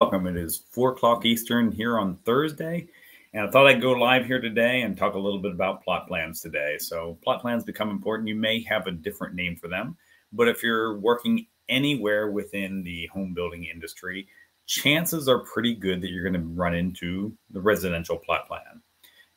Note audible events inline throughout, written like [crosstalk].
Welcome. It is four o'clock Eastern here on Thursday. And I thought I'd go live here today and talk a little bit about plot plans today. So, plot plans become important. You may have a different name for them, but if you're working anywhere within the home building industry, chances are pretty good that you're going to run into the residential plot plan.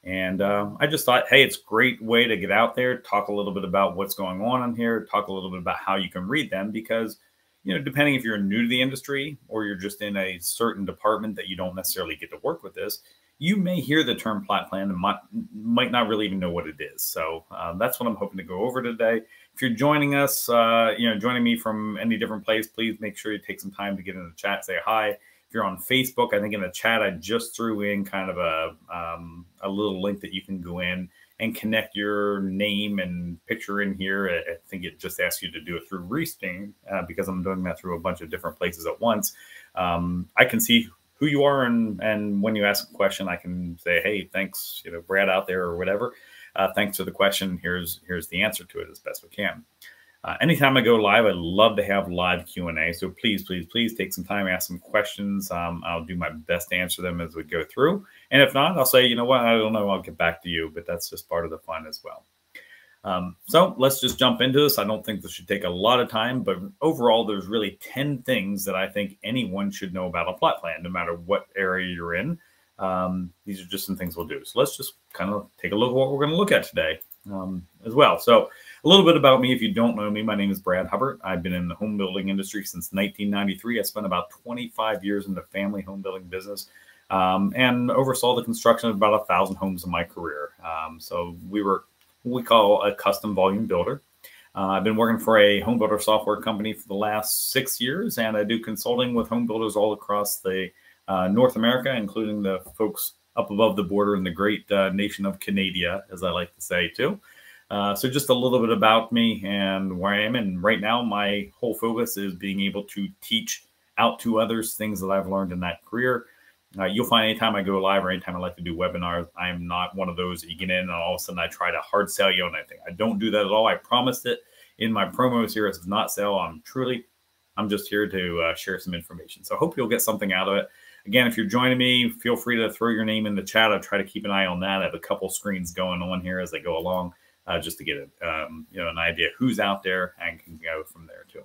And uh, I just thought, hey, it's a great way to get out there, talk a little bit about what's going on in here, talk a little bit about how you can read them because you know, depending if you're new to the industry or you're just in a certain department that you don't necessarily get to work with this, you may hear the term plot plan and might, might not really even know what it is. So uh, that's what I'm hoping to go over today. If you're joining us, uh, you know, joining me from any different place, please make sure you take some time to get in the chat, say hi. If you're on Facebook, I think in the chat I just threw in kind of a um, a little link that you can go in and connect your name and picture in here. I think it just asks you to do it through Restream uh, because I'm doing that through a bunch of different places at once. Um, I can see who you are, and and when you ask a question, I can say, "Hey, thanks, you know, Brad out there or whatever. Uh, thanks for the question. Here's here's the answer to it as best we can." Uh, anytime I go live, I love to have live Q and A. So please, please, please take some time, ask some questions. Um, I'll do my best to answer them as we go through. And if not, I'll say, you know what, I don't know, I'll get back to you. But that's just part of the fun as well. Um, so let's just jump into this. I don't think this should take a lot of time, but overall, there's really 10 things that I think anyone should know about a plot plan, no matter what area you're in. Um, these are just some things we'll do. So let's just kind of take a look at what we're going to look at today um, as well. So a little bit about me, if you don't know me, my name is Brad Haubert. I've been in the home building industry since 1993. I spent about 25 years in the family home building business um, and oversaw the construction of about a thousand homes in my career. Um, so we were what we call a custom volume builder. Uh, I've been working for a home builder software company for the last six years, and I do consulting with home builders all across the uh, North America, including the folks up above the border in the great uh, nation of Canada, as I like to say too. Uh, so just a little bit about me and where I am. And right now, my whole focus is being able to teach out to others things that I've learned in that career. Uh, you'll find anytime I go live or anytime I like to do webinars, I'm not one of those that you get in and all of a sudden I try to hard sell you on anything. I don't do that at all. I promised it in my promos here. It's not sell. I'm truly, I'm just here to uh, share some information. So I hope you'll get something out of it. Again, if you're joining me, feel free to throw your name in the chat. I try to keep an eye on that. I have a couple screens going on here as I go along uh, just to get a, um, you know an idea who's out there and can go from there too.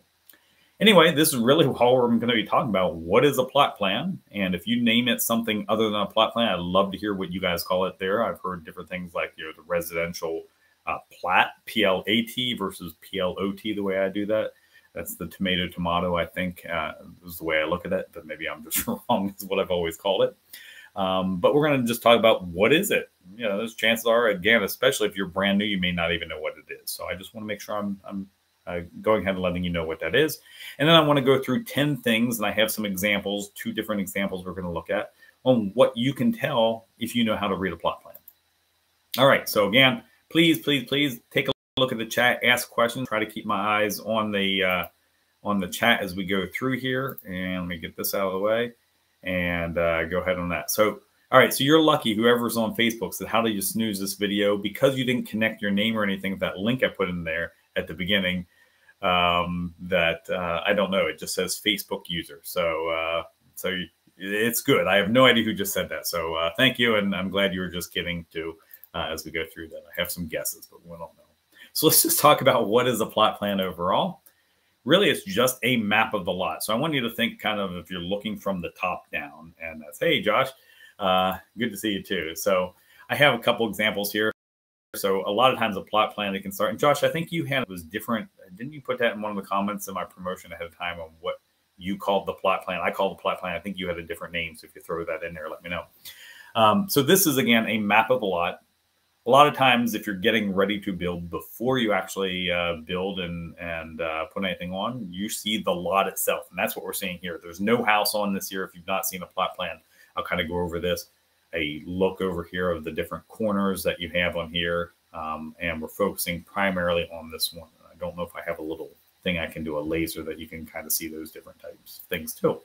Anyway, this is really all we're going to be talking about. What is a plot plan? And if you name it something other than a plot plan, I'd love to hear what you guys call it there. I've heard different things like you know the residential uh, plat, P L A T versus P L O T, the way I do that. That's the tomato tomato, I think, uh, is the way I look at it, but maybe I'm just [laughs] wrong, is what I've always called it. Um, but we're going to just talk about what is it. You know, those chances are, again, especially if you're brand new, you may not even know what it is. So I just want to make sure I'm, I'm uh, going ahead and letting you know what that is. And then I want to go through 10 things, and I have some examples, two different examples we're going to look at on what you can tell if you know how to read a plot plan. All right. So again, please, please, please take a look at the chat, ask questions, try to keep my eyes on the uh, on the chat as we go through here. And let me get this out of the way and uh, go ahead on that. So, all right, so you're lucky, whoever's on Facebook said, How do you snooze this video? Because you didn't connect your name or anything with that link I put in there at the beginning, um, that uh, I don't know, it just says Facebook user. So, uh, so it's good. I have no idea who just said that. So, uh, thank you. And I'm glad you were just kidding too uh, as we go through that. I have some guesses, but we don't know. So, let's just talk about what is the plot plan overall really it's just a map of the lot. So I want you to think kind of if you're looking from the top down and that's, hey, Josh, uh, good to see you too. So I have a couple examples here. So a lot of times a plot plan they can start. And Josh, I think you had was different. Didn't you put that in one of the comments in my promotion ahead of time on what you called the plot plan? I called the plot plan. I think you had a different name. So if you throw that in there, let me know. Um, so this is again a map of the lot a lot of times if you're getting ready to build before you actually uh, build and and uh, put anything on you see the lot itself and that's what we're seeing here. There's no house on this here. If you've not seen a plot plan i'll kind of go over this. A look over here of the different corners that you have on here um, and we're focusing primarily on this one. I don't know if i have a little thing i can do a laser that you can kind of see those different types of things too.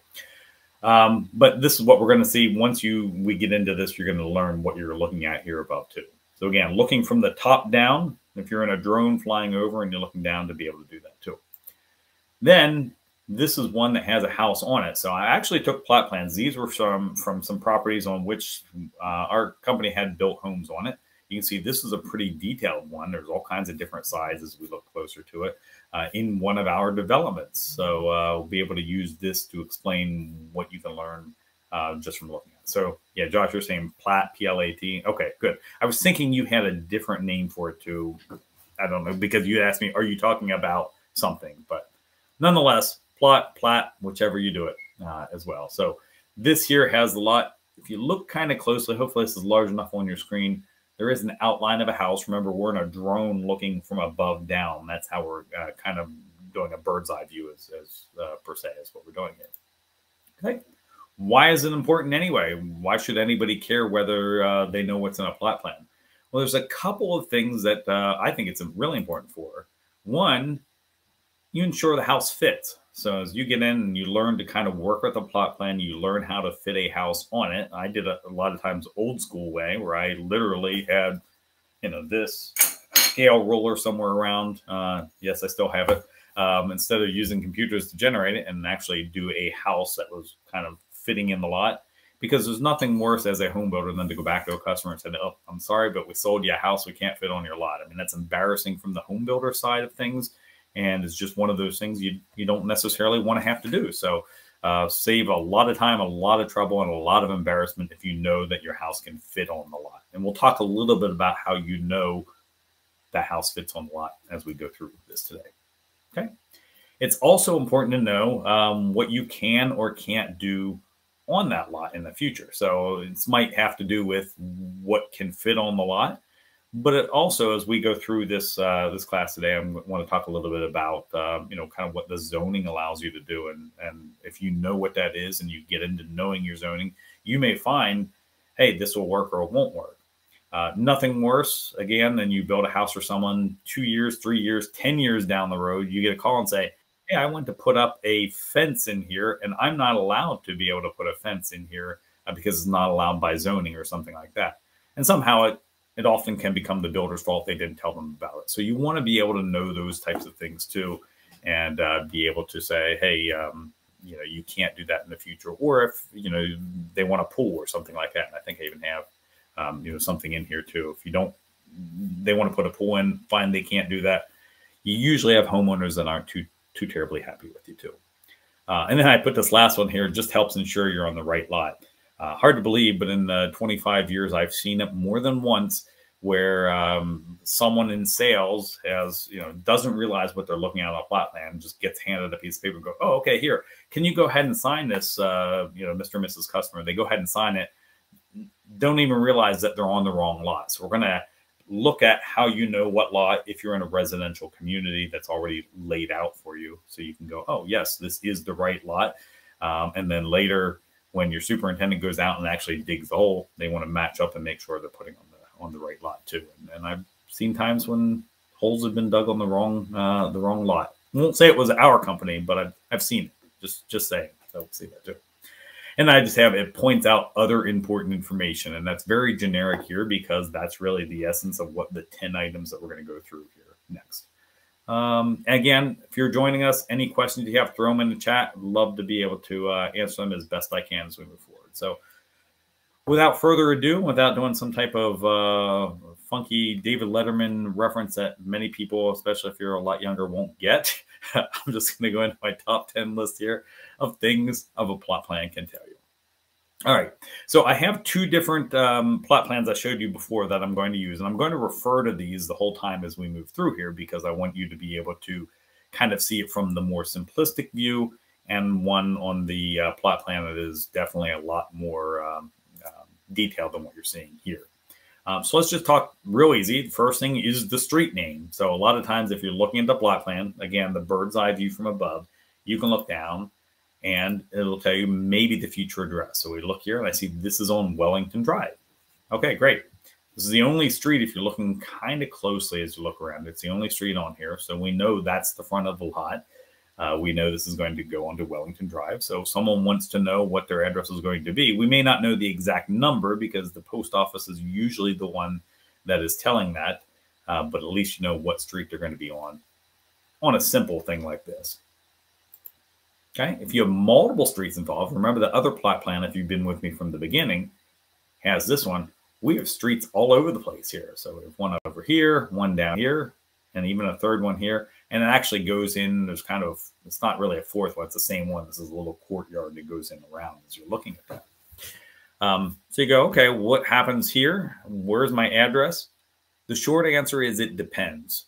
Um, but this is what we're going to see. Once you we get into this you're going to learn what you're looking at here above too so again, looking from the top down, if you're in a drone flying over and you're looking down to be able to do that too. Then this is one that has a house on it. So I actually took plot plans. These were from from some properties on which uh, our company had built homes on it. You can see this is a pretty detailed one. There's all kinds of different sizes. We look closer to it uh, in one of our developments. So uh, we'll be able to use this to explain what you can learn uh, just from looking at it. So yeah, Josh, you're saying plat, P-L-A-T. Okay, good. I was thinking you had a different name for it too. I don't know because you asked me, are you talking about something? But nonetheless, plot, plat, whichever you do it uh, as well. So this here has a lot. If you look kind of closely, hopefully this is large enough on your screen. There is an outline of a house. Remember, we're in a drone looking from above down. That's how we're uh, kind of doing a bird's eye view as, as uh, per se is what we're doing here. Okay. Why is it important anyway? Why should anybody care whether uh, they know what's in a plot plan? Well, there's a couple of things that uh, I think it's really important for. One, you ensure the house fits. So as you get in and you learn to kind of work with a plot plan, you learn how to fit a house on it. I did a, a lot of times old school way where I literally had, you know, this scale ruler somewhere around. Uh, yes, I still have it. Um, instead of using computers to generate it and actually do a house that was kind of fitting in the lot. Because there's nothing worse as a home builder than to go back to a customer and say, "Oh, I'm sorry, but we sold you a house we can't fit on your lot." I mean, that's embarrassing from the home builder side of things and it's just one of those things you you don't necessarily want to have to do. So uh, save a lot of time, a lot of trouble, and a lot of embarrassment if you know that your house can fit on the lot. And we'll talk a little bit about how you know that house fits on the lot as we go through this today. Okay. It's also important to know um, what you can or can't do on that lot in the future. So it might have to do with what can fit on the lot but it also, as we go through this uh, this class today, I want to talk a little bit about uh, you know kind of what the zoning allows you to do, and and if you know what that is, and you get into knowing your zoning, you may find, hey, this will work or it won't work. Uh, nothing worse, again, than you build a house for someone two years, three years, ten years down the road, you get a call and say, hey, I want to put up a fence in here, and I'm not allowed to be able to put a fence in here uh, because it's not allowed by zoning or something like that. And somehow it it often can become the builder's fault they didn't tell them about it. So you want to be able to know those types of things too, and uh, be able to say, hey, um, you know, you can't do that in the future. Or if you know they want a pool or something like that, and I think I even have um, you know something in here too. If you don't, they want to put a pool in, fine, they can't do that. You usually have homeowners that aren't too too terribly happy with you too. Uh, and then I put this last one here, just helps ensure you're on the right lot. Uh, hard to believe, but in the 25 years, I've seen it more than once where um, someone in sales has, you know, doesn't realize what they're looking at on a plot plan, just gets handed a piece of paper and go, oh, okay, here, can you go ahead and sign this, uh, you know, Mr. and Mrs. Customer? They go ahead and sign it. Don't even realize that they're on the wrong lot. So we're going to look at how you know what lot if you're in a residential community that's already laid out for you. So you can go, oh, yes, this is the right lot. Um, and then later, when your superintendent goes out and actually digs the hole, they want to match up and make sure they're putting on the on the right lot too. And, and I've seen times when holes have been dug on the wrong uh, the wrong lot. I won't say it was our company, but I've I've seen it. Just just saying. So see that too. And I just have it points out other important information, and that's very generic here because that's really the essence of what the ten items that we're going to go through here next. Um, again, if you're joining us, any questions you have, throw them in the chat. Love to be able to uh, answer them as best I can as we move forward. So, without further ado, without doing some type of uh, funky David Letterman reference that many people, especially if you're a lot younger, won't get, [laughs] I'm just going to go into my top 10 list here of things of a plot plan can tell you. All right, so I have two different um, plot plans I showed you before that I'm going to use, and I'm going to refer to these the whole time as we move through here because I want you to be able to kind of see it from the more simplistic view and one on the uh, plot plan that is definitely a lot more um, uh, detailed than what you're seeing here. Um, so let's just talk real easy. The first thing is the street name. So a lot of times if you're looking at the plot plan, again, the bird's eye view from above, you can look down and it'll tell you maybe the future address. So we look here and I see this is on Wellington Drive. Okay, great. This is the only street, if you're looking kind of closely as you look around, it's the only street on here. So we know that's the front of the lot. Uh, we know this is going to go onto Wellington Drive. So if someone wants to know what their address is going to be, we may not know the exact number because the post office is usually the one that is telling that. Uh, but at least you know what street they're going to be on on a simple thing like this. Okay. If you have multiple streets involved, remember the other plot plan, if you've been with me from the beginning, has this one. We have streets all over the place here. So we have one over here, one down here, and even a third one here. And it actually goes in, there's kind of, it's not really a fourth one, it's the same one. This is a little courtyard that goes in around as you're looking at that. Um, so you go, okay, what happens here? Where's my address? The short answer is it depends.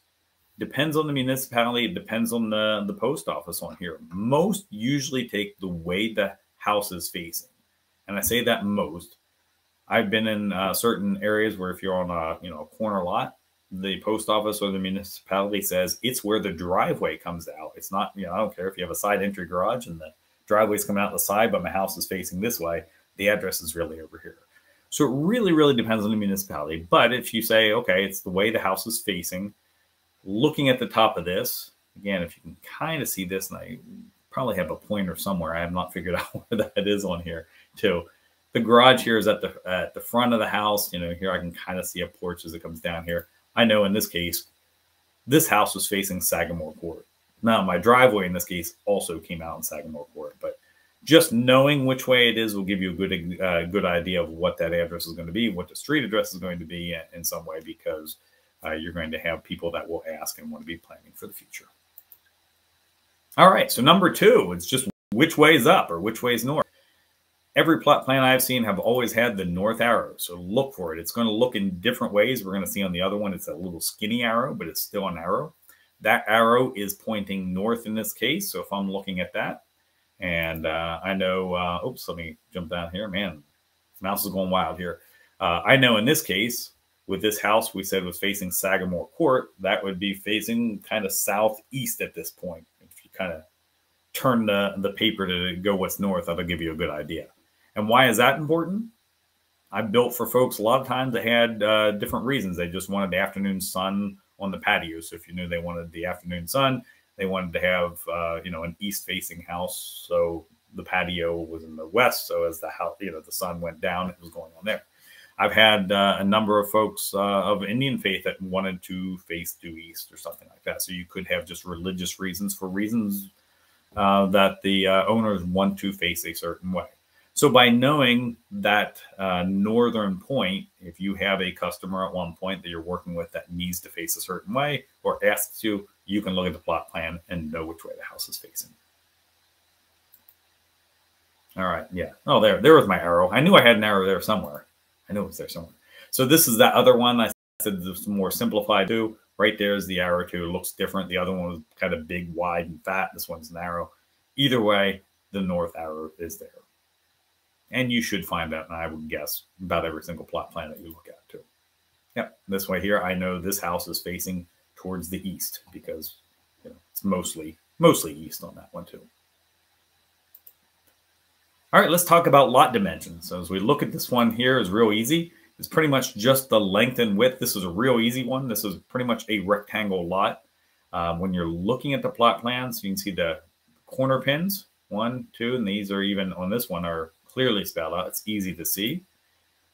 Depends on the municipality. It depends on the, the post office on here. Most usually take the way the house is facing. And I say that most. I've been in uh, certain areas where if you're on a you know a corner lot, the post office or the municipality says it's where the driveway comes out. It's not, you know, I don't care if you have a side entry garage and the driveway's coming out the side, but my house is facing this way. The address is really over here. So it really, really depends on the municipality. But if you say, okay, it's the way the house is facing, looking at the top of this, again, if you can kind of see this, and I probably have a pointer somewhere. I have not figured [laughs] out where that is on here too. The garage here is at the at the front of the house. You know, here I can kind of see a porch as it comes down here. I know in this case, this house was facing Sagamore Court. Now, my driveway in this case also came out in Sagamore Court, but just knowing which way it is will give you a good uh, good idea of what that address is going to be, what the street address is going to be in some way, because uh, you're going to have people that will ask and want to be planning for the future. All right, so number two, it's just which way is up or which way is north every plot plan I've seen have always had the north arrow. So look for it. It's going to look in different ways. We're going to see on the other one, it's a little skinny arrow, but it's still an arrow. That arrow is pointing north in this case. So if I'm looking at that, and uh, I know, uh, oops, let me jump down here. Man, mouse is going wild here. Uh, I know in this case, with this house we said was facing Sagamore Court, that would be facing kind of southeast at this point. If you kind of turn the, the paper to go what's north, that'll give you a good idea. And why is that important? I built for folks a lot of times that had uh, different reasons. They just wanted the afternoon sun on the patio. So if you knew they wanted the afternoon sun, they wanted to have uh, you know an east facing house. So the patio was in the west. So as the house, you know, the sun went down, it was going on there. I've had uh, a number of folks uh, of Indian faith that wanted to face due east or something like that. So you could have just religious reasons for reasons uh, that the uh, owners want to face a certain way. So by knowing that uh, northern point, if you have a customer at one point that you're working with that needs to face a certain way or asks to, you can look at the plot plan and know which way the house is facing. All right, yeah. Oh, there, there was my arrow. I knew I had an arrow there somewhere. I knew it was there somewhere. So this is that other one I said this more simplified too. Right there is the arrow too. It looks different. The other one was kind of big, wide, and fat. This one's narrow. Either way, the north arrow is there. And you should find that, and I would guess, about every single plot plan that you look at too. Yep, this way here, I know this house is facing towards the east because you know, it's mostly mostly east on that one too. All right, let's talk about lot dimensions. So as we look at this one here is real easy. It's pretty much just the length and width. This is a real easy one. This is pretty much a rectangle lot. Um, when you're looking at the plot plans, you can see the corner pins, one, two, and these are even on this one are clearly spelled out. It's easy to see.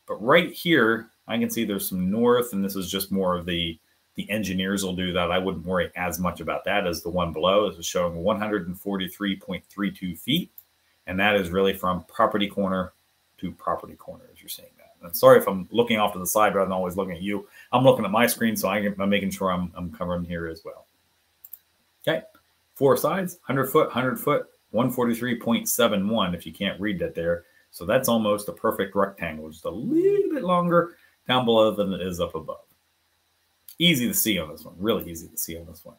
But right here, I can see there's some north, and this is just more of the the engineers will do that. I wouldn't worry as much about that as the one below. This is showing 143.32 feet. And that is really from property corner to property corner, as you're seeing that. And sorry if I'm looking off to the side rather than always looking at you. I'm looking at my screen, so I'm making sure I'm, I'm covering here as well. Okay, four sides, 100 foot, 100 foot, 143.71 if you can't read that there. So that's almost a perfect rectangle, just a little bit longer down below than it is up above. Easy to see on this one, really easy to see on this one.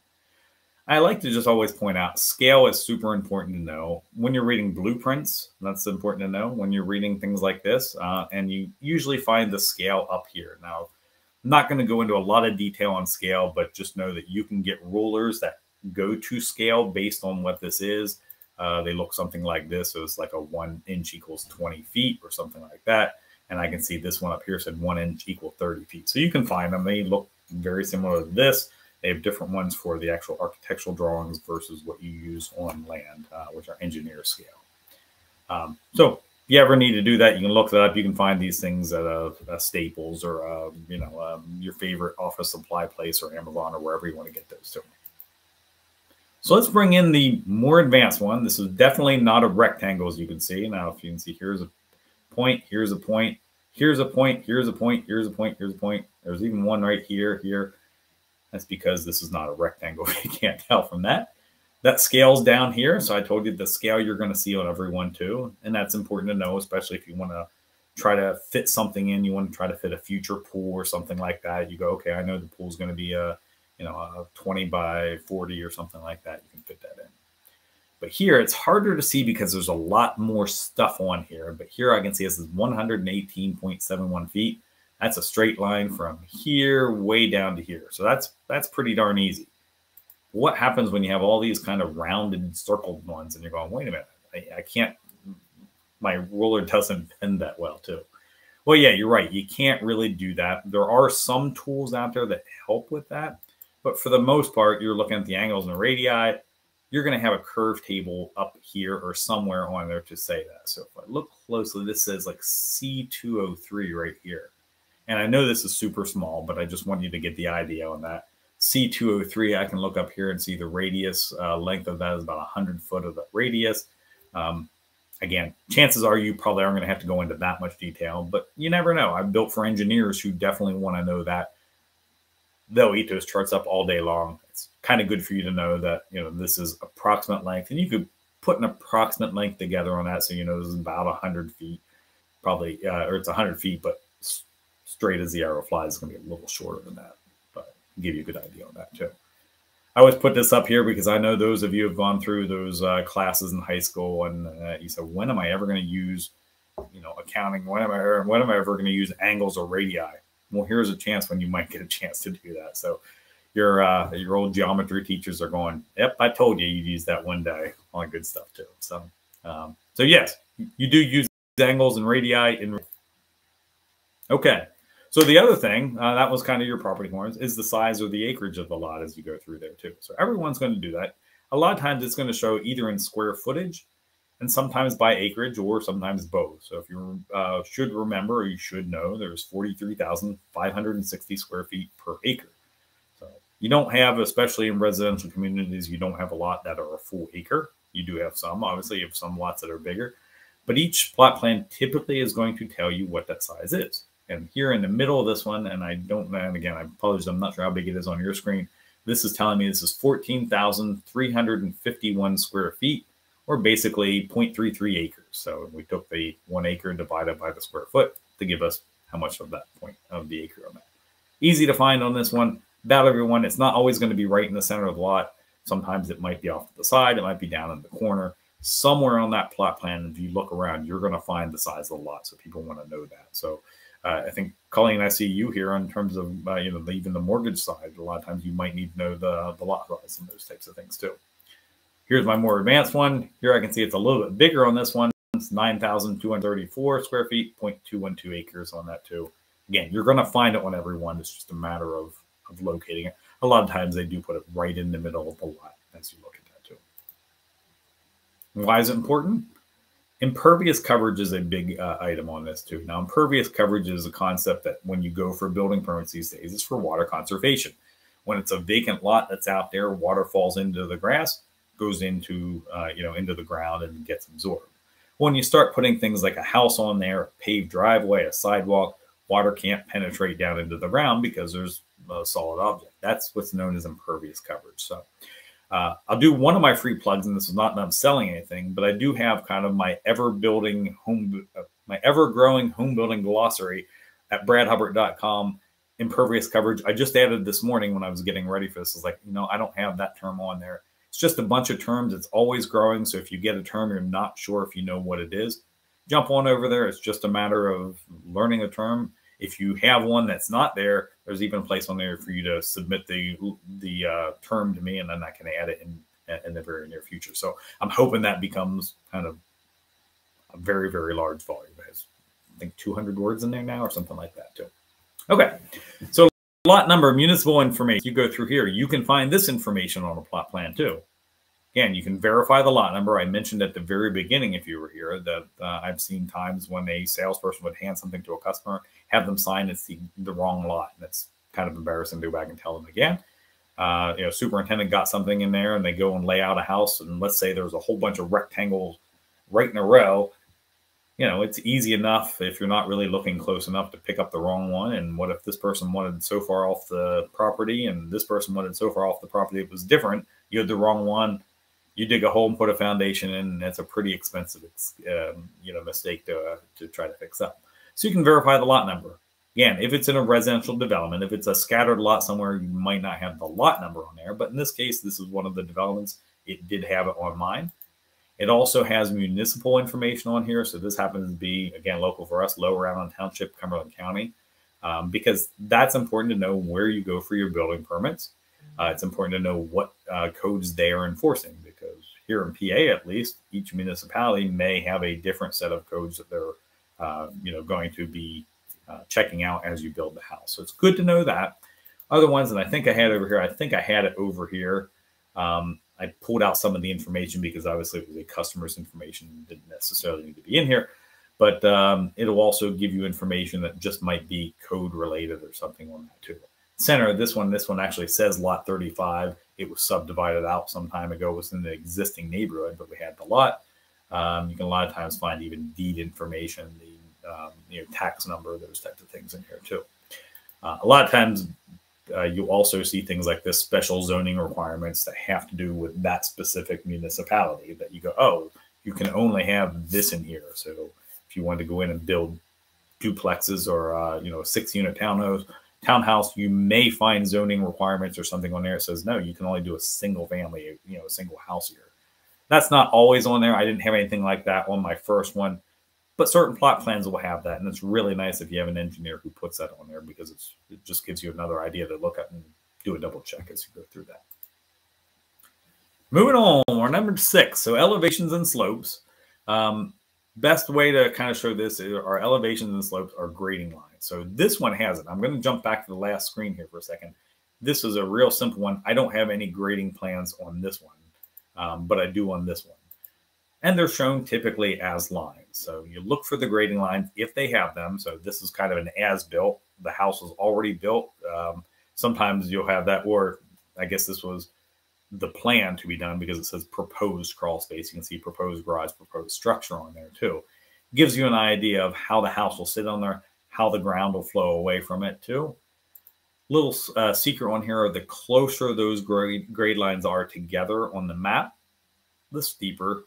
I like to just always point out scale is super important to know when you're reading blueprints. That's important to know when you're reading things like this. Uh, and you usually find the scale up here. Now, I'm not going to go into a lot of detail on scale, but just know that you can get rulers that go to scale based on what this is. Uh, they look something like this. So it's like a one inch equals 20 feet or something like that. And I can see this one up here said one inch equal 30 feet. So you can find them. They look very similar to this. They have different ones for the actual architectural drawings versus what you use on land, uh, which are engineer scale. Um, so if you ever need to do that, you can look that up. You can find these things at a, a Staples or, a, you know, um, your favorite office supply place or Amazon or wherever you want to get those to. So let's bring in the more advanced one. This is definitely not a rectangle, as you can see. Now, if you can see, here's a point, here's a point, here's a point, here's a point, here's a point, here's a point. There's even one right here, here. That's because this is not a rectangle. [laughs] you can't tell from that. That scales down here. So I told you the scale you're going to see on every one too. And that's important to know, especially if you want to try to fit something in. You want to try to fit a future pool or something like that. You go, okay, I know the pool is going to be a, you know, a 20 by 40 or something like that. You can fit that in. But here it's harder to see because there's a lot more stuff on here. But here I can see this is 118.71 feet. That's a straight line from here way down to here. So that's that's pretty darn easy. What happens when you have all these kind of rounded circled ones and you're going, wait a minute, I, I can't, my ruler doesn't bend that well too. Well, yeah, you're right. You can't really do that. There are some tools out there that help with that. But for the most part, you're looking at the angles and the radii you're going to have a curve table up here or somewhere on there to say that. So if I look closely, this says like C203 right here. And I know this is super small, but I just want you to get the idea on that. C203, I can look up here and see the radius uh, length of that is about 100 foot of the radius. Um, again, chances are you probably aren't going to have to go into that much detail, but you never know. I've built for engineers who definitely want to know that. They'll eat those charts up all day long it's kind of good for you to know that you know this is approximate length, and you could put an approximate length together on that, so you know this is about 100 feet, probably, uh, or it's 100 feet, but straight as the arrow flies, is going to be a little shorter than that. But give you a good idea on that too. I always put this up here because I know those of you have gone through those uh, classes in high school, and uh, you said, "When am I ever going to use, you know, accounting? When am I? When am I ever going to use angles or radii?" Well, here's a chance when you might get a chance to do that. So your uh, your old geometry teachers are going, "Yep, I told you you'd use that one day." All good stuff too. So, um, so yes, you do use angles and radii. In okay, so the other thing uh, that was kind of your property horns is the size or the acreage of the lot as you go through there too. So everyone's going to do that. A lot of times it's going to show either in square footage and sometimes by acreage or sometimes both. So if you uh, should remember or you should know, there's 43,560 square feet per acre So you don't have, especially in residential communities, you don't have a lot that are a full acre. You do have some, obviously, you have some lots that are bigger, but each plot plan typically is going to tell you what that size is. And here in the middle of this one, and I don't, and again, I apologize, I'm not sure how big it is on your screen. This is telling me this is 14,351 square feet, or basically 0.33 acres. So we took the one acre divided by the square foot to give us how much of that point of the acre on that. Easy to find on this one about everyone. It's not always going to be right in the center of the lot. Sometimes it might be off to the side. It might be down in the corner. Somewhere on that plot plan, if you look around, you're going to find the size of the lot. So people want to know that. So uh, I think Colleen, I see you here in terms of uh, you know even the mortgage side. A lot of times you might need to know the the lot size and those types of things too. Here's my more advanced one. Here I can see it's a little bit bigger on this one. It's 9,234 square feet, 0.212 acres on that too. Again, you're going to find it on every one. It's just a matter of of locating it. A lot of times they do put it right in the middle of the lot as you look at that too. Why is it important? Impervious coverage is a big uh, item on this too. Now, impervious coverage is a concept that when you go for building permits these days, it's for water conservation. When it's a vacant lot that's out there, water falls into the grass, goes into uh, you know into the ground and gets absorbed. When you start putting things like a house on there, a paved driveway, a sidewalk, water can't penetrate down into the ground because there's a solid object. That's what's known as impervious coverage. So uh, I'll do one of my free plugs, and this is not that I'm selling anything, but I do have kind of my ever building home, uh, my ever growing home building glossary at bradhaubert.com. Impervious coverage. I just added this morning when I was getting ready for this. Is like, you know, I don't have that term on there. It's just a bunch of terms. It's always growing. So if you get a term, you're not sure if you know what it is, jump on over there. It's just a matter of learning a term if you have one that's not there, there's even a place on there for you to submit the the uh, term to me, and then I can add it in in the very near future. So I'm hoping that becomes kind of a very very large volume. It has I think 200 words in there now, or something like that too. Okay, so lot number municipal information. You go through here, you can find this information on a plot plan too. Again, you can verify the lot number. I mentioned at the very beginning, if you were here, that uh, I've seen times when a salesperson would hand something to a customer, have them sign it's the, the wrong lot. And it's kind of embarrassing to go back and tell them again. uh, you know, superintendent got something in there and they go and lay out a house, and let's say there's a whole bunch of rectangles right in a row, you know, it's easy enough if you're not really looking close enough to pick up the wrong one. And what if this person wanted so far off the property and this person wanted so far off the property it was different? You had the wrong one. You dig a hole and put a foundation in, and that's a pretty expensive, um, you know, mistake to uh, to try to fix up. So you can verify the lot number. Again, if it's in a residential development, if it's a scattered lot somewhere, you might not have the lot number on there. But in this case, this is one of the developments. It did have it on mine. It also has municipal information on here. So this happens to be, again, local for us, Lower Allen Township, Cumberland County, um, because that's important to know where you go for your building permits. Uh, it's important to know what uh, codes they are enforcing because here in PA, at least, each municipality may have a different set of codes that they're, uh, you know, going to be uh, checking out as you build the house. So it's good to know that. Other ones that I think I had over here, I think I had it over here. Um, I pulled out some of the information because obviously it was a customer's information, didn't necessarily need to be in here, but um, it'll also give you information that just might be code related or something on that too. Center, this one, this one actually says lot 35. It was subdivided out some time ago. It was in the existing neighborhood, but we had the lot. Um, you can a lot of times find even deed information, the um, you know tax number, those types of things in here too. Uh, a lot of times uh, you also see things like this special zoning requirements that have to do with that specific municipality that you go, oh, you can only have this in here. So if you want to go in and build duplexes or, uh, you know, a six unit townhouse, townhouse, you may find zoning requirements or something on there that says, no, you can only do a single family, you know, a single house here. That's not always on there. I didn't have anything like that on my first one but certain plot plans will have that and it's really nice if you have an engineer who puts that on there because it just gives you another idea to look at and do a double check as you go through that. Moving on we're number six so elevations and slopes. Um, best way to kind of show this is our elevations and slopes are grading lines. So this one has it. I'm going to jump back to the last screen here for a second. This is a real simple one. I don't have any grading plans on this one um, but i do on this one and they're shown typically as lines. So you look for the grading lines if they have them. So this is kind of an as built. The house was already built. Um, sometimes you'll have that, or I guess this was the plan to be done because it says proposed crawl space. You can see proposed garage, proposed structure on there too. Gives you an idea of how the house will sit on there, how the ground will flow away from it too. Little uh, secret on here: the closer those grade grade lines are together on the map, the steeper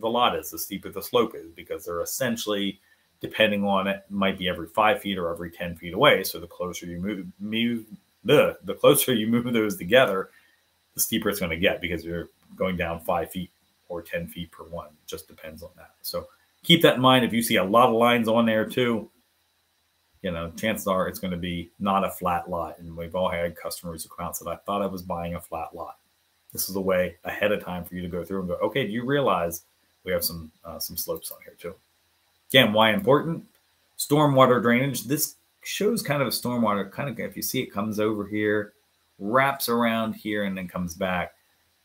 the lot is, the steeper the slope is, because they're essentially, depending on it, might be every five feet or every 10 feet away. So the closer you move, move the, the closer [laughs] you move those together, the steeper it's going to get because you're going down five feet or 10 feet per one. It just depends on that. So keep that in mind. If you see a lot of lines on there too, you know, chances are it's going to be not a flat lot. And we've all had customers who come out and said, I thought I was buying a flat lot. This is a way ahead of time for you to go through and go, okay, do you realize we have some uh, some slopes on here too. Again, why important? Stormwater drainage. This shows kind of a stormwater, kind of if you see it comes over here, wraps around here, and then comes back,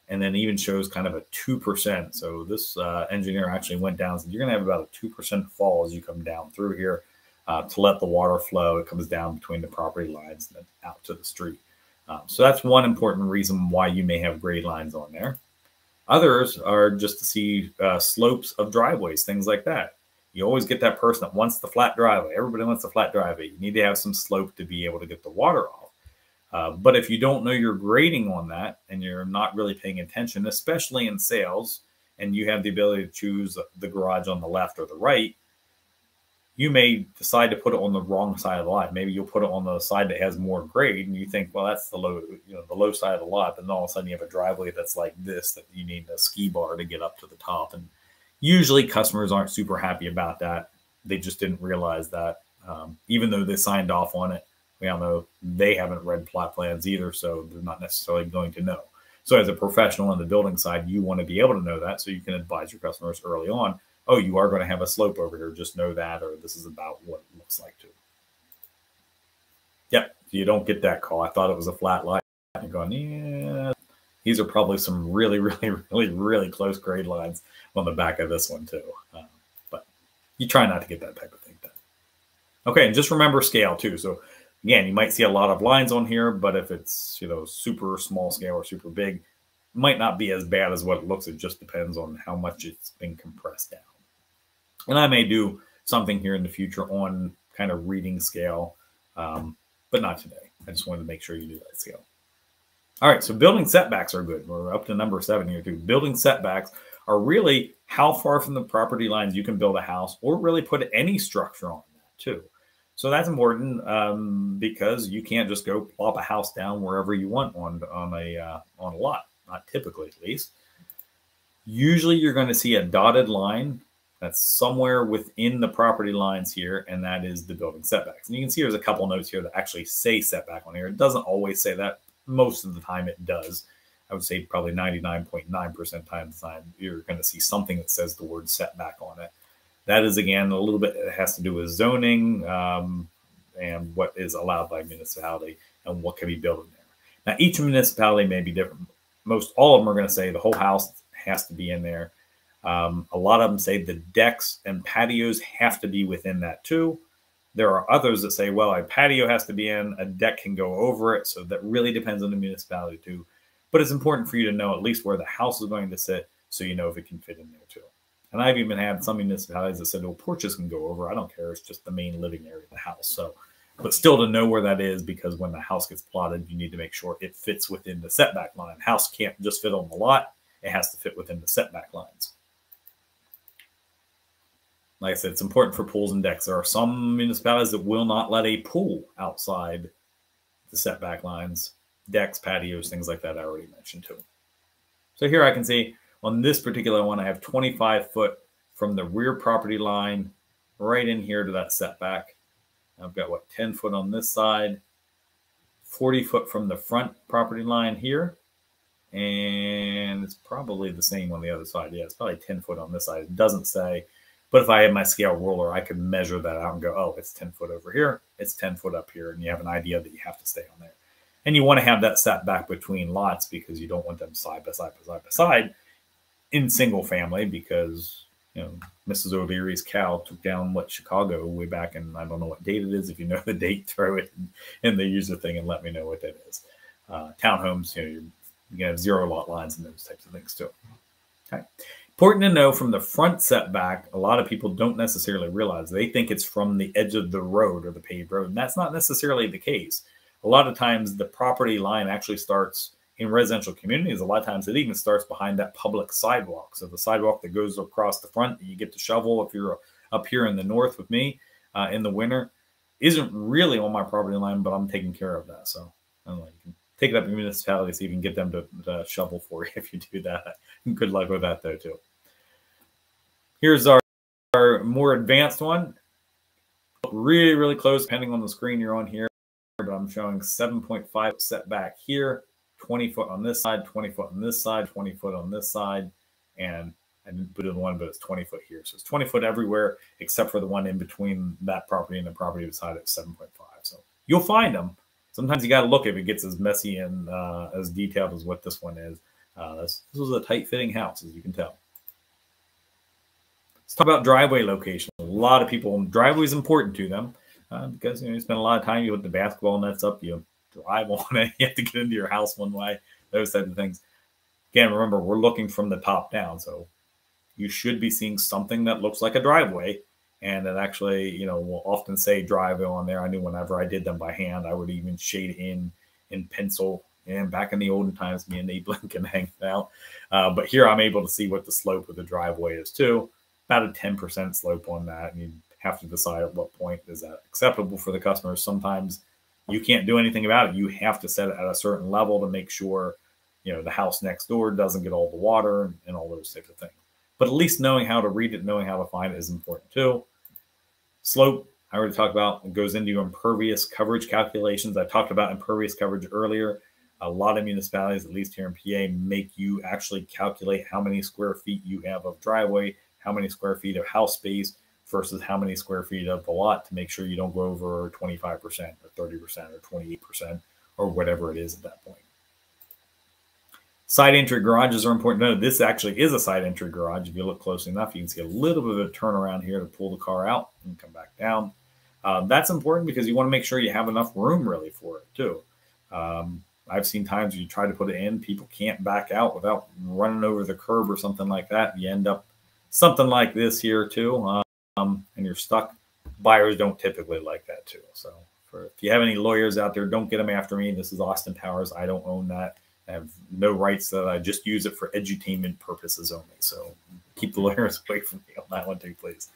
and then even shows kind of a 2%. So this uh, engineer actually went down, so you're going to have about a 2% fall as you come down through here uh, to let the water flow. It comes down between the property lines and out to the street. Um, so that's one important reason why you may have grade lines on there. Others are just to see uh, slopes of driveways, things like that. You always get that person that wants the flat driveway. Everybody wants the flat driveway. You need to have some slope to be able to get the water off. Uh, but if you don't know your grading on that and you're not really paying attention, especially in sales, and you have the ability to choose the garage on the left or the right, you may decide to put it on the wrong side of the lot. Maybe you'll put it on the side that has more grade, and you think, well, that's the low, you know, the low side of the lot. But then all of a sudden, you have a driveway that's like this that you need a ski bar to get up to the top. And usually, customers aren't super happy about that. They just didn't realize that, um, even though they signed off on it. We all know they haven't read plot plans either, so they're not necessarily going to know. So, as a professional on the building side, you want to be able to know that so you can advise your customers early on oh, you are going to have a slope over here. Just know that, or this is about what it looks like to. Yep, you don't get that call. I thought it was a flat line. You're going, yeah. These are probably some really, [laughs] really, really, really close grade lines on the back of this one too. Uh, but you try not to get that type of thing done. Okay, and just remember scale too. So Again, you might see a lot of lines on here, but if it's you know super small scale or super big, might not be as bad as what it looks. It just depends on how much it's been compressed down. And I may do something here in the future on kind of reading scale, um, but not today. I just wanted to make sure you do that scale. All right, so building setbacks are good. We're up to number seven here too. Building setbacks are really how far from the property lines you can build a house or really put any structure on that too. So that's important um, because you can't just go plop a house down wherever you want on on a uh, on a lot, not typically at least. Usually, you're going to see a dotted line that's somewhere within the property lines here, and that is the building setbacks. And you can see there's a couple notes here that actually say setback on here. It doesn't always say that. Most of the time, it does. I would say probably 99.9% time the time you're going to see something that says the word setback on it. That is again a little bit. It has to do with zoning um, and what is allowed by municipality and what can be built in there. Now, each municipality may be different. Most all of them are going to say the whole house has to be in there um, a lot of them say the decks and patios have to be within that too. There are others that say, well, a patio has to be in, a deck can go over it. So that really depends on the municipality too. But it's important for you to know at least where the house is going to sit so you know if it can fit in there too. And I've even had some municipalities that said, well, porches can go over. I don't care. It's just the main living area of the house. So, but still to know where that is because when the house gets plotted, you need to make sure it fits within the setback line. House can't just fit on the lot. It has to fit within the setback lines like I said, it's important for pools and decks. There are some municipalities that will not let a pool outside the setback lines, decks, patios, things like that. I already mentioned too. So here I can see on this particular one, I have 25 foot from the rear property line right in here to that setback. I've got what 10 foot on this side, 40 foot from the front property line here. And it's probably the same on the other side. Yeah, it's probably 10 foot on this side. It doesn't say. But if I had my scale ruler, I could measure that out and go, oh, it's 10 foot over here, it's 10 foot up here, and you have an idea that you have to stay on there. And you want to have that setback between lots because you don't want them side by side by side by side in single family because you know Mrs. O'Leary's cow took down what Chicago way back and I don't know what date it is. If you know [laughs] the date, throw it in, in the user thing and let me know what that is. Uh, townhomes, you know, you have zero lot lines and those types of things too. Okay. Important to know from the front setback, a lot of people don't necessarily realize they think it's from the edge of the road or the paved road. And that's not necessarily the case. A lot of times the property line actually starts in residential communities. A lot of times it even starts behind that public sidewalk. So the sidewalk that goes across the front, that you get to shovel if you're up here in the north with me uh, in the winter, isn't really on my property line, but I'm taking care of that. So I don't know, you can take it up in municipality so you can get them to, to shovel for you [laughs] if you do that. Good luck with that though too. Here's our, our more advanced one. Really, really close, depending on the screen you're on here. But I'm showing 7.5 setback here, 20 foot on this side, 20 foot on this side, 20 foot on this side, and I didn't put in the one, but it's 20 foot here. So it's 20 foot everywhere except for the one in between that property and the property beside it, 7.5. So you'll find them. Sometimes you got to look if it gets as messy and uh, as detailed as what this one is. Uh, this, this was a tight fitting house, as you can tell. Let's talk about driveway location. A lot of people, driveway is important to them uh, because you know you spend a lot of time. You put the basketball nets up, you drive [laughs] on it. You have to get into your house one way. Those type of things. Again, remember we're looking from the top down, so you should be seeing something that looks like a driveway. And it actually, you know, will often say driveway on there. I knew whenever I did them by hand, I would even shade in in pencil. And back in the olden times, me and Nate [laughs] Blinken hanging out. Uh, but here I'm able to see what the slope of the driveway is too about a 10% slope on that. And you have to decide at what point is that acceptable for the customer. Sometimes you can't do anything about it. You have to set it at a certain level to make sure, you know, the house next door doesn't get all the water and, and all those types of things. But at least knowing how to read it, knowing how to find it is important too. Slope, I already talked about, it goes into impervious coverage calculations. I talked about impervious coverage earlier. A lot of municipalities, at least here in PA, make you actually calculate how many square feet you have of driveway how many square feet of house space versus how many square feet of the lot to make sure you don't go over 25% or 30% or 28% or whatever it is at that point. Side entry garages are important know. This actually is a side entry garage. If you look closely enough, you can see a little bit of a turnaround here to pull the car out and come back down. Um, that's important because you want to make sure you have enough room really for it too. Um, I've seen times you try to put it in, people can't back out without running over the curb or something like that. You end up something like this here too, um, and you're stuck. Buyers don't typically like that too. So, for, if you have any lawyers out there, don't get them after me. This is Austin Powers. I don't own that. I have no rights that I just use it for edutainment purposes only. So keep the [laughs] lawyers away from me on that one too, please.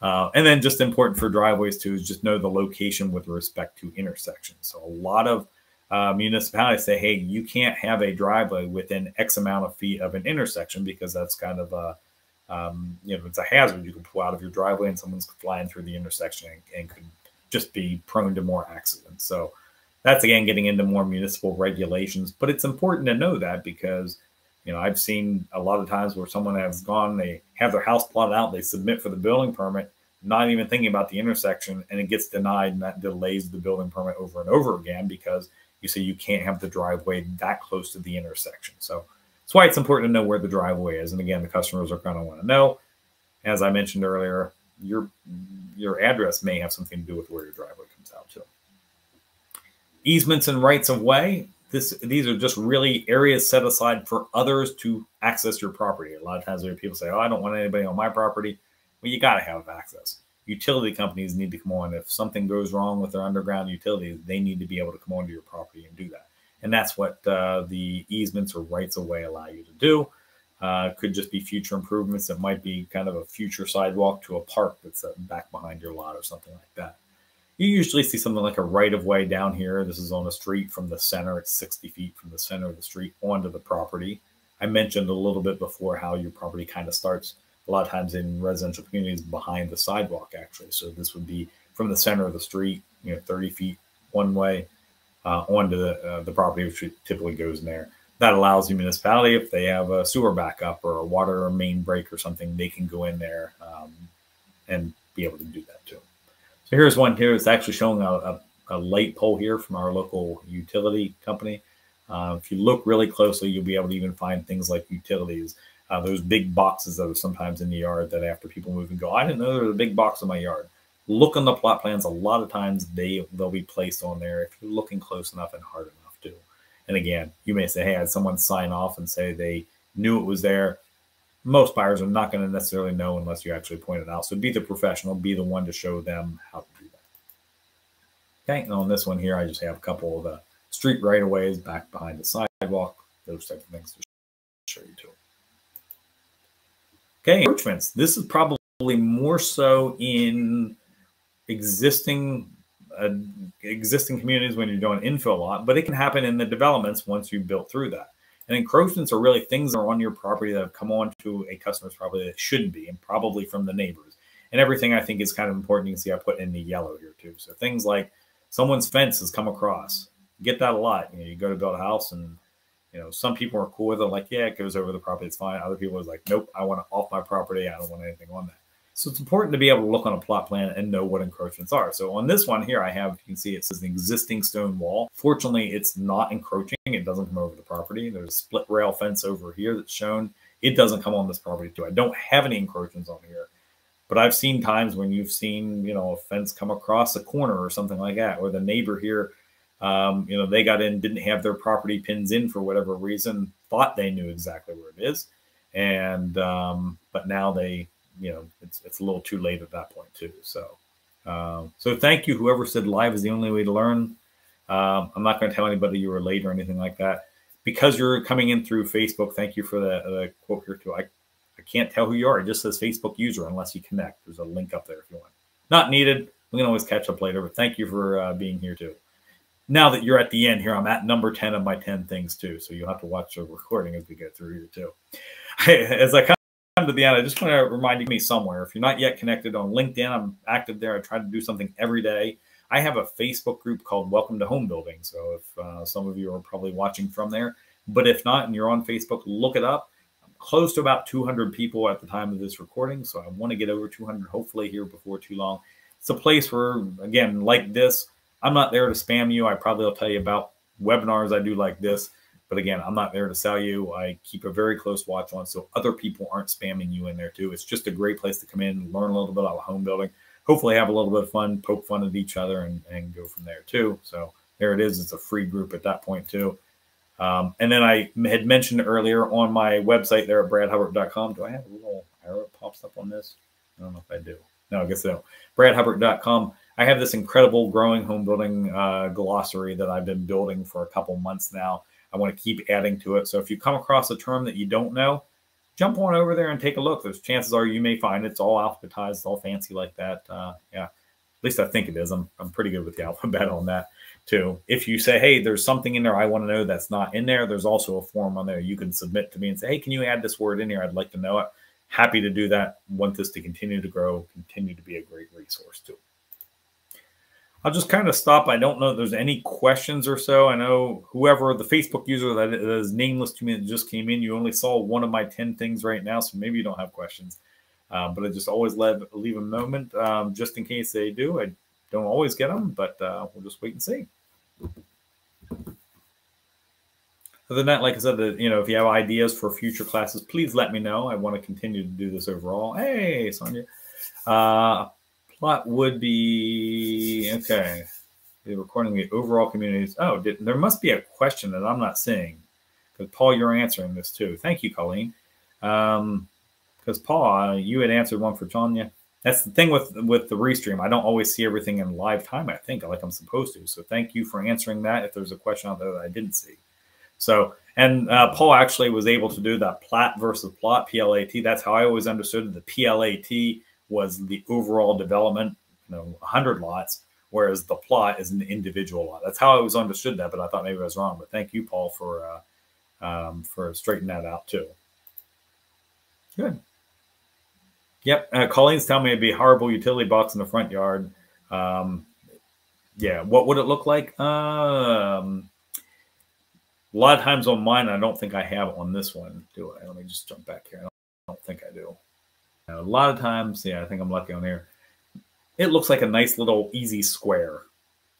Uh, and then just important for driveways too is just know the location with respect to intersections. So a lot of uh, municipalities say, hey, you can't have a driveway within X amount of feet of an intersection because that's kind of a, um, you know, it's a hazard. You can pull out of your driveway and someone's flying through the intersection and, and could just be prone to more accidents. So that's again getting into more municipal regulations, but it's important to know that because you know I've seen a lot of times where someone has gone, they have their house plotted out, they submit for the building permit, not even thinking about the intersection, and it gets denied, and that delays the building permit over and over again because you say you can't have the driveway that close to the intersection. So that's why it's important to know where the driveway is. And again, the customers are going to want to know. As I mentioned earlier, your your address may have something to do with where your driveway comes out to easements and rights of way. This, these are just really areas set aside for others to access your property. A lot of times, people say, "Oh, I don't want anybody on my property." Well, you got to have access. Utility companies need to come on. If something goes wrong with their underground utilities, they need to be able to come onto your property and do that. And that's what uh, the easements or rights of way allow you to do. Uh, could just be future improvements. It might be kind of a future sidewalk to a park that's back behind your lot or something like that. You usually see something like a right of way down here. This is on a street from the center. It's 60 feet from the center of the street onto the property. I mentioned a little bit before how your property kind of starts a lot of times in residential communities behind the sidewalk, actually. So this would be from the center of the street, you know, 30 feet one way uh, onto the, uh, the property, which typically goes in there. That allows the municipality, if they have a sewer backup or a water or main break or something, they can go in there um, and be able to do that too. So here's one here. It's actually showing a, a, a light pole here from our local utility company. Uh, if you look really closely, you'll be able to even find things like utilities. Uh, those big boxes that are sometimes in the yard that after people move and go, I didn't know there was a big box in my yard. Look on the plot plans. A lot of times they they'll be placed on there if you're looking close enough and hard enough to. And again, you may say, hey, had someone sign off and say they knew it was there most buyers are not going to necessarily know unless you actually point it out. So be the professional, be the one to show them how to do that. Okay, and on this one here, I just have a couple of the street right of ways back behind the sidewalk, those type of things to show you too. Okay, encroachments. This is probably more so in existing uh, existing communities when you're doing infill a lot, but it can happen in the developments once you've built through that. And encroachments are really things that are on your property that have come onto a customer's property that shouldn't be, and probably from the neighbors. And everything I think is kind of important. You can see I put in the yellow here too. So things like someone's fence has come across. You get that a lot. You know, you go to build a house and you know, some people are cool with it, like, yeah, it goes over the property, it's fine. Other people are like, nope, I want it off my property. I don't want anything on that. So it's important to be able to look on a plot plan and know what encroachments are. So on this one here, I have, you can see it says an existing stone wall. Fortunately, it's not encroaching. It doesn't come over the property. There's a split rail fence over here that's shown. It doesn't come on this property too. I don't have any encroachments on here. But I've seen times when you've seen, you know, a fence come across a corner or something like that, or the neighbor here, um, you know, they got in, didn't have their property pins in for whatever reason, thought they knew exactly where it is. And, um, but now they, you know, it's it's a little too late at that point too. So, um, so thank you, whoever said live is the only way to learn. Um, I'm not going to tell anybody you were late or anything like that. Because you're coming in through Facebook, thank you for the, the quote here too. I, I can't tell who you are. It just says Facebook user unless you connect. There's a link up there if you want. Not needed. We can always catch up later, but thank you for uh, being here too. Now that you're at the end here, I'm at number 10 of my 10 things too. So you'll have to watch the recording as we get through here too. [laughs] as I to the end, I just want to remind you me somewhere. If you're not yet connected on LinkedIn, I'm active there. I try to do something every day. I have a Facebook group called Welcome to Home Building. So if uh, some of you are probably watching from there, but if not and you're on Facebook, look it up. I'm close to about 200 people at the time of this recording. So I want to get over 200 hopefully here before too long. It's a place where, again, like this, I'm not there to spam you. I probably will tell you about webinars I do like this but again, I'm not there to sell you. I keep a very close watch on so other people aren't spamming you in there too. It's just a great place to come in, learn a little bit about home building. hopefully have a little bit of fun, poke fun at each other, and, and go from there too. So there it is. It's a free group at that point too. Um, and then I had mentioned earlier on my website there at bradhaubert.com. Do I have a little arrow that pops up on this? I don't know if I do. No, I guess so. bradhaubert.com. I have this incredible growing home building uh, glossary that I've been building for a couple months now. I want to keep adding to it. So if you come across a term that you don't know, jump on over there and take a look. There's chances are you may find it's all alphabetized, all fancy like that. Uh, yeah, at least I think it is. I'm, I'm pretty good with the [laughs] alphabet on that too. If you say, hey, there's something in there I want to know that's not in there, there's also a form on there you can submit to me and say, hey, can you add this word in here? I'd like to know it. Happy to do that. Want this to continue to grow, continue to be a great resource too. I'll just kind of stop. I don't know if there's any questions or so. I know whoever the Facebook user that is nameless to me that just came in, you only saw one of my 10 things right now. So maybe you don't have questions. Um, but I just always leave, leave a moment um, just in case they do. I don't always get them, but uh, we'll just wait and see. Other than that, like I said, you know, if you have ideas for future classes, please let me know. I want to continue to do this overall. Hey, Sonia. Uh, plot would be okay. The recording the overall communities. Oh, did, there must be a question that I'm not seeing because Paul, you're answering this too. Thank you, Colleen. Um, because Paul, you had answered one for Tanya. That's the thing with with the restream. I don't always see everything in live time. I think like I'm supposed to. So thank you for answering that. If there's a question out there that I didn't see, so and uh, Paul actually was able to do that plat versus plot PLAT. That's how I always understood the PLAT was the overall development, you know, 100 lots, whereas the plot is an individual lot. That's how I was understood that, but I thought maybe I was wrong. But thank you, Paul, for uh, um, for straightening that out too. Good. Yep. Uh, Colleen's telling me it'd be horrible utility box in the front yard. Um, yeah. What would it look like? Um, a lot of times on mine, I don't think I have on this one, do I? Let me just jump back here. I don't, I don't think I do. A lot of times, yeah, I think I'm lucky on here. It looks like a nice little easy square.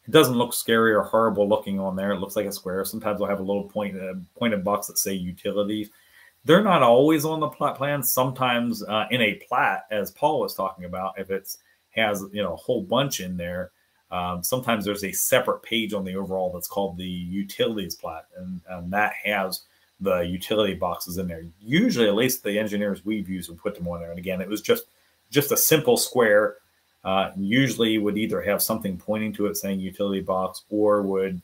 It doesn't look scary or horrible looking on there. It looks like a square. Sometimes I'll have a little point, uh, pointed box that say utilities they're not always on the plot plan. Sometimes uh, in a plat, as Paul was talking about, if it has you know a whole bunch in there, um, sometimes there's a separate page on the overall that's called the utilities plat, and, and that has the utility boxes in there. Usually, at least the engineers we've used would put them on there. And again, it was just just a simple square. Uh, usually would either have something pointing to it saying utility box, or would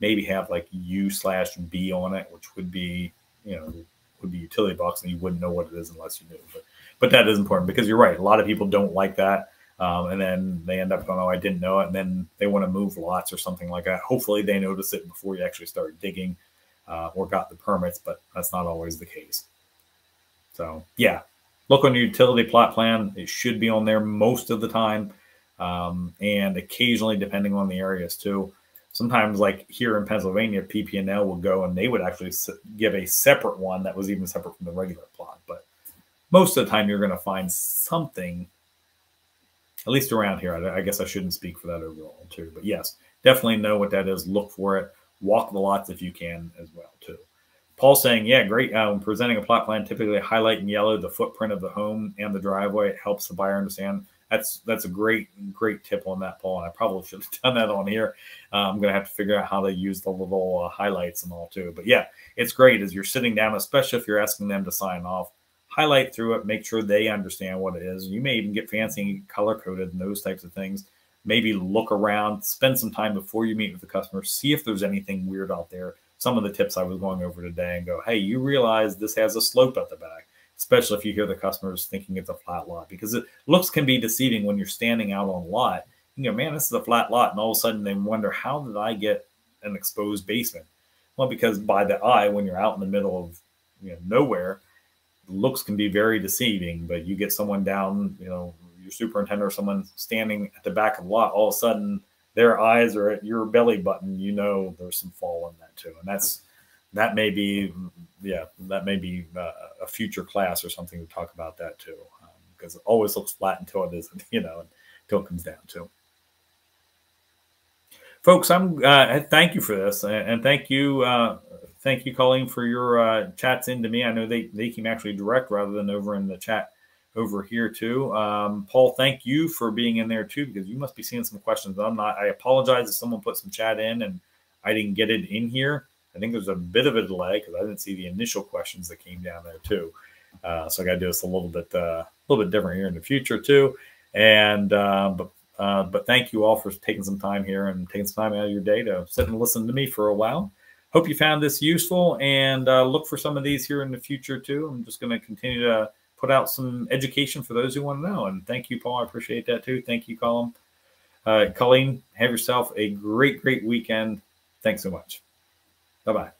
maybe have like U slash B on it, which would be you know would be utility box, and you wouldn't know what it is unless you knew. But but that is important because you're right. A lot of people don't like that, um, and then they end up going, "Oh, I didn't know it," and then they want to move lots or something like that. Hopefully, they notice it before you actually start digging uh, or got the permits, but that's not always the case. So yeah, look on your utility plot plan. It should be on there most of the time, um, and occasionally, depending on the areas too sometimes like here in Pennsylvania, PP&L will go and they would actually give a separate one that was even separate from the regular plot. But most of the time, you're going to find something, at least around here. I, I, guess I shouldn't speak for that overall too, but yes, definitely know what that is. Look for it. Walk the lots if you can as well too. Paul saying, yeah, great. Uh, when presenting a plot plan, typically highlight in yellow the footprint of the home and the driveway. It helps the buyer understand that's that's a great great tip on that, Paul. And I probably [laughs] should have done that on here. Uh, I'm gonna have to figure out how to use the little uh, highlights and all too. But yeah, it's great as you're sitting down, especially if you're asking them to sign off. Highlight through it, make sure they understand what it is. You may even get fancy color coded and those types of things. Maybe look around, spend some time before you meet with the customer, see if there's anything weird out there. Some of the tips I was going over today and go, hey, you realize this has a slope at the back especially if you hear the customers thinking it's a flat lot because it looks can be deceiving when you're standing out on a lot. You go, man, this is a flat lot, and all of a sudden they wonder how did I get an exposed basement? Well, because by the eye, when you're out in the middle of you know nowhere, looks can be very deceiving. But you get someone down, you know, your superintendent or someone standing at the back of the lot, all of a sudden their eyes are at your belly button. You know, there's some fall in that too, and that's that may be yeah that may be uh, a future class or something to talk about that too um, because it always looks flat until it isn't [laughs] you know until it comes down to folks i'm uh, thank you for this and thank you uh, thank you colleen for your uh, chats into me i know they they came actually direct rather than over in the chat over here too. Um, Paul, thank you for being in there too, because you must be seeing some questions. I'm not. I apologize if someone put some chat in and I didn't get it in here. I think there's a bit of a delay because I didn't see the initial questions that came down there too. Uh, so I got to do this a little bit, uh, a little bit different here in the future too. And uh, but uh, but thank you all for taking some time here and taking some time out of your day to sit and listen to me for a while. Hope you found this useful and uh, look for some of these here in the future too. I'm just going to continue to put out some education for those who want to know. And thank you, Paul. I appreciate that too. Thank you, Colin. Uh, Colleen, have yourself a great, great weekend. Thanks so much. Bye bye.